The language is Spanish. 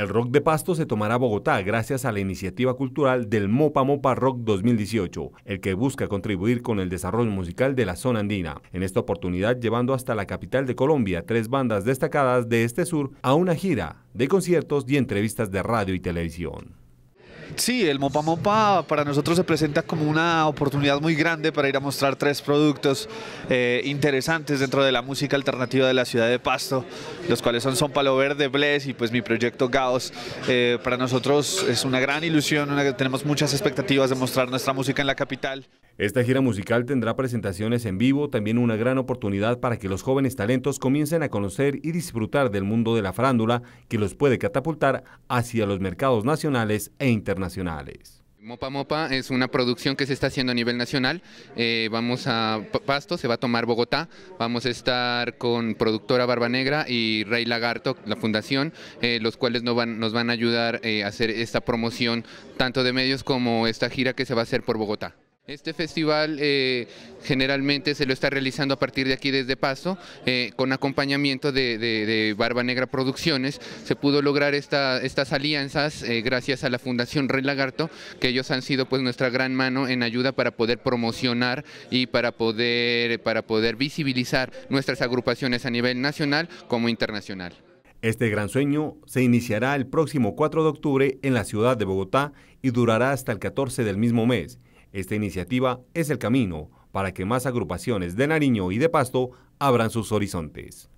El rock de Pasto se tomará Bogotá gracias a la iniciativa cultural del Mopa Mopa Rock 2018, el que busca contribuir con el desarrollo musical de la zona andina. En esta oportunidad llevando hasta la capital de Colombia tres bandas destacadas de este sur a una gira de conciertos y entrevistas de radio y televisión. Sí, el Mopa Mopa para nosotros se presenta como una oportunidad muy grande para ir a mostrar tres productos eh, interesantes dentro de la música alternativa de la ciudad de Pasto, los cuales son Son Palo Verde, Bless y pues mi proyecto Gaos. Eh, para nosotros es una gran ilusión, tenemos muchas expectativas de mostrar nuestra música en la capital. Esta gira musical tendrá presentaciones en vivo, también una gran oportunidad para que los jóvenes talentos comiencen a conocer y disfrutar del mundo de la farándula que los puede catapultar hacia los mercados nacionales e internacionales. Mopa Mopa es una producción que se está haciendo a nivel nacional. Eh, vamos a Pasto, se va a tomar Bogotá. Vamos a estar con productora Barba Negra y Rey Lagarto, la fundación, eh, los cuales nos van, a ayudar eh, a hacer esta promoción tanto de medios como esta gira que se va a hacer por Bogotá. Este festival eh, generalmente se lo está realizando a partir de aquí desde Paso, eh, con acompañamiento de, Barba Negra Producciones. Se pudo lograr estas alianzas eh, gracias a la Fundación Rey Lagarto, que ellos han sido pues nuestra gran mano en ayuda para poder promocionar y para poder, para poder visibilizar nuestras agrupaciones a nivel nacional como internacional. Este gran sueño se iniciará el próximo 4 de octubre en la ciudad de Bogotá y durará hasta el 14 del mismo mes esta iniciativa es el camino para que más agrupaciones de Nariño y de Pasto abran sus horizontes.